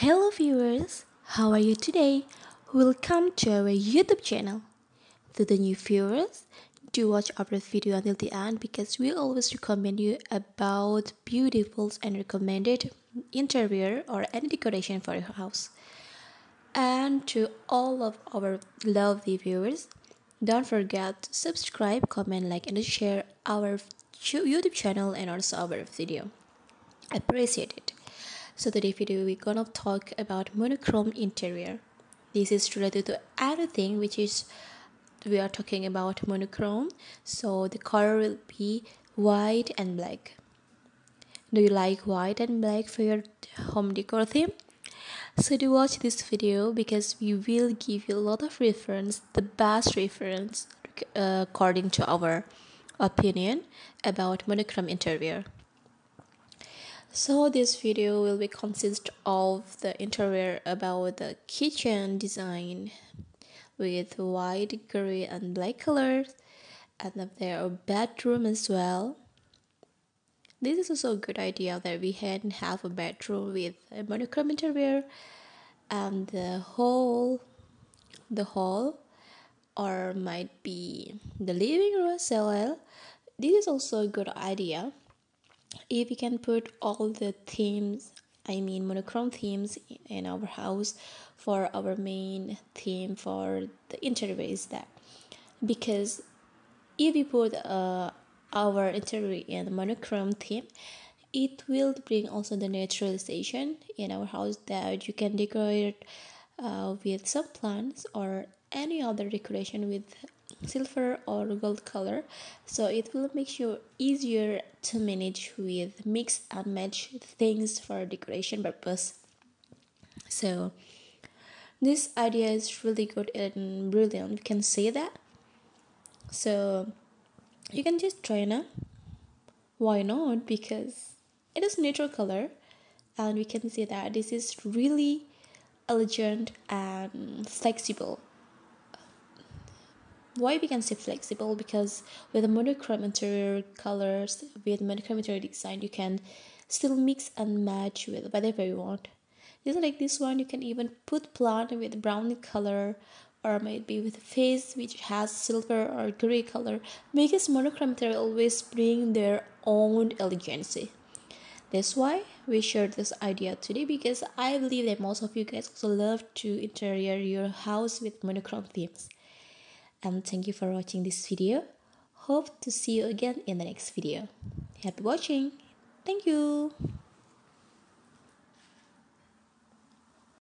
Hello viewers, how are you today? Welcome to our YouTube channel. To the new viewers, do watch our video until the end because we always recommend you about beautiful and recommended interior or any decoration for your house. And to all of our lovely viewers, don't forget to subscribe, comment, like, and share our YouTube channel and also our video. Appreciate it. So today video we're gonna talk about monochrome interior. This is related to anything which is we are talking about monochrome. So the color will be white and black. Do you like white and black for your home decor theme? So do watch this video because we will give you a lot of reference, the best reference uh, according to our opinion about monochrome interior. So this video will be consist of the interior about the kitchen design with white, gray and black colors and there are bedroom as well. This is also a good idea that we can have a bedroom with a monochrome interior and the whole the hall or might be the living room as well. This is also a good idea if we can put all the themes i mean monochrome themes in our house for our main theme for the interview is that. Because if we put uh, our interview in monochrome theme it will bring also the naturalization in our house that you can decorate uh, with some plants or any other decoration with silver or gold color. So it will make you easier to manage with mix and match things for decoration purpose. So this idea is really good and brilliant. You can see that. So you can just try now. Why not? Because it is neutral color and we can see that this is really elegant and flexible why we can say flexible because with a monochrome interior colors with monochrome interior design you can still mix and match with whatever you want. Just like this one you can even put plant with brown color or maybe with a face which has silver or gray color. Because monochrome interior always bring their own elegancy. That's why we shared this idea today because I believe that most of you guys also love to interior your house with monochrome themes and thank you for watching this video. Hope to see you again in the next video. Happy watching. Thank you